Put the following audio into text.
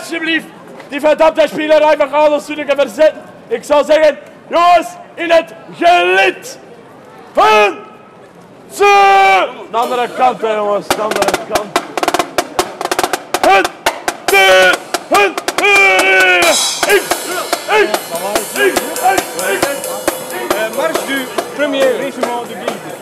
alsjeblieft die verdapte spielerij van Carlos Zuniga verzetten. Ik zou zeggen, jongens, in het gelid van ze. De andere kant, jongens, de andere kant. Hun, de, hun, eh, ik, ik, ik, ik. Eh, Mars du premier régiment de Biede.